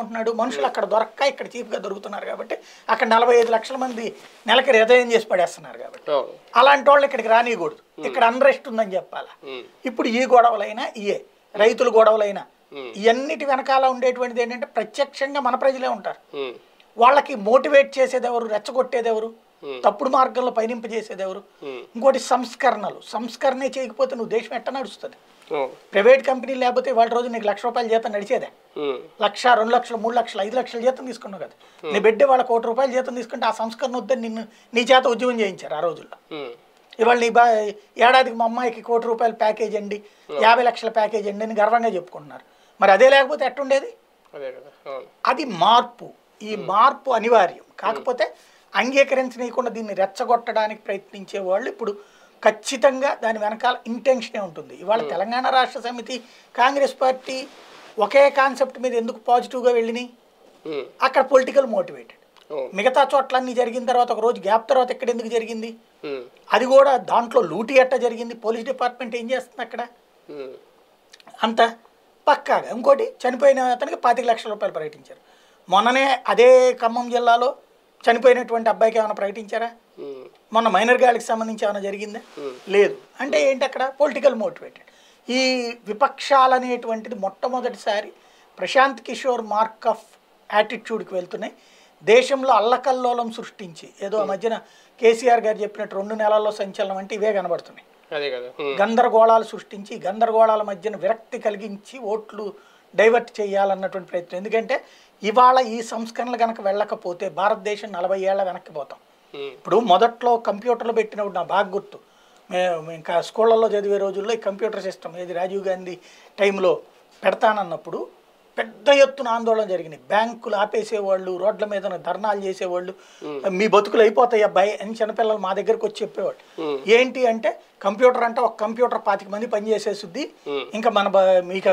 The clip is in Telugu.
అనుకుంటున్నాడు. మనుషులు అక్కడ దొరక్క ఇక్కడ చీప్గా దొరుకుతున్నారు కాబట్టి అక్కడ నలభై ఐదు లక్షల మంది నెలకి రిజైన్ చేసి పడేస్తున్నారు కాబట్టి. అలాంటి వాళ్ళు ఇక్కడికి రానియకూడదు. ఇక్కడ అన్రెస్ట్ ఉందని చెప్పాలా. ఇప్పుడు ఈ గొడవలైనా ఇయే. రైతుల గొడవలైనా. ఇవన్నిటి వెనకాల ఉండేటువంటిది ఏంటంటే ప్రత్యక్షంగా మన ప్రజలే ఉంటారు. వాళ్ళకి మోటివేట్ చేసేది ఎవరు రెచ్చగొట్టేది ఎవరు తప్పుడు మార్గంలో పయనింప చేసేది ఎవరు. ఇంకోటి సంస్కరణలు. సంస్కరణే చేయకపోతే నువ్వు దేశం ఎట్ట నడుస్తుంది? ప్రైవేట్ కంపెనీ లేకపోతే వాళ్ళ రోజు నీకు లక్ష రూపాయల జీతం నడిచేదే. లక్ష రెండు లక్షలు మూడు లక్షలు ఐదు లక్షల జీతం తీసుకున్నావు కదా. నీ బిడ్డ వాళ్ళ కోటి రూపాయల జీతం తీసుకుంటే ఆ సంస్కరణ వద్దని నిన్ను నీ చేత ఉద్యమం చేయించారు ఆ రోజుల్లో. ఇవాళ నీ బా ఏడాదికి మా అమ్మాయికి కోటి రూపాయల ప్యాకేజ్ అండి. యాభై లక్షల ప్యాకేజ్ అండి అని గర్వంగా చెప్పుకుంటున్నారు. మరి అదే లేకపోతే ఎట్టుండేది? అది మార్పు. ఈ మార్పు అనివార్యం. కాకపోతే అంగీకరించనీయకుండా దీన్ని రెచ్చగొట్టడానికి ప్రయత్నించే వాళ్ళు ఇప్పుడు ఖచ్చితంగా దాని వెనకాల ఇంటెన్షనే ఉంటుంది. ఇవాళ తెలంగాణ రాష్ట్ర సమితి కాంగ్రెస్ పార్టీ ఒకే కాన్సెప్ట్ మీద ఎందుకు పాజిటివ్గా వెళ్ళినాయి. అక్కడ పొలిటికల్ మోటివేటెడ్ మిగతా చోట్లన్నీ జరిగిన తర్వాత ఒక రోజు గ్యాప్ తర్వాత ఎక్కడ ఎందుకు జరిగింది. అది కూడా దాంట్లో లూటీ ఎట్ట జరిగింది. పోలీస్ డిపార్ట్మెంట్ ఏం చేస్తుంది అక్కడ. అంత పక్కాగా. ఇంకోటి చనిపోయిన అతనికి పాతిక లక్షల రూపాయలు ప్రకటించారు. మొన్ననే అదే ఖమ్మం జిల్లాలో చనిపోయినటువంటి అబ్బాయికి ఏమైనా ప్రకటించారా. మొన్న మైనర్ గాడికి సంబంధించి ఏమైనా జరిగిందా? లేదు. అంటే ఏంటి అక్కడ? Political motivated. ఈ విపక్షాలు అనేటువంటిది మొట్టమొదటిసారి ప్రశాంత్ కిషోర్ మార్క్ ఆఫ్ యాటిట్యూడ్కి వెళ్తున్నాయి. దేశంలో అల్లకల్లోలం సృష్టించి ఏదో ఆ మధ్యన కేసీఆర్ గారు చెప్పినట్టు రెండు నెలల్లో సంచలనం అంటే ఇవే కనబడుతున్నాయి. గందరగోళాలు సృష్టించి గందరగోళాల మధ్యన విరక్తి కలిగించి ఓట్లు డైవర్ట్ చేయాలన్నటువంటి ప్రయత్నం. ఎందుకంటే ఇవాళ ఈ సంస్కరణలు కనుక వెళ్ళకపోతే భారతదేశం నలభై ఏళ్ళ వెనక్కి పోతాం. ఇప్పుడు మొదట్లో కంప్యూటర్లు పెట్టినప్పుడు నా బాగా గుర్తు. మేము ఇంకా స్కూళ్ళల్లో చదివే రోజుల్లో ఈ కంప్యూటర్ సిస్టమ్ ఏది రాజీవ్ గాంధీ టైంలో పెడతానన్నప్పుడు పెద్ద ఎత్తున ఆందోళన జరిగినాయి. బ్యాంకులు ఆపేసేవాళ్ళు రోడ్ల మీద ధర్నాలు చేసేవాళ్ళు. మీ బతుకులు అయిపోతాయి అబ్బాయి అని చిన్నపిల్లలు మా దగ్గరకు వచ్చి చెప్పేవాళ్ళు. ఏంటి అంటే కంప్యూటర్ అంటే ఒక కంప్యూటర్ పాతిక మంది పనిచేసేసుద్ది ఇంకా మన బ- మీకు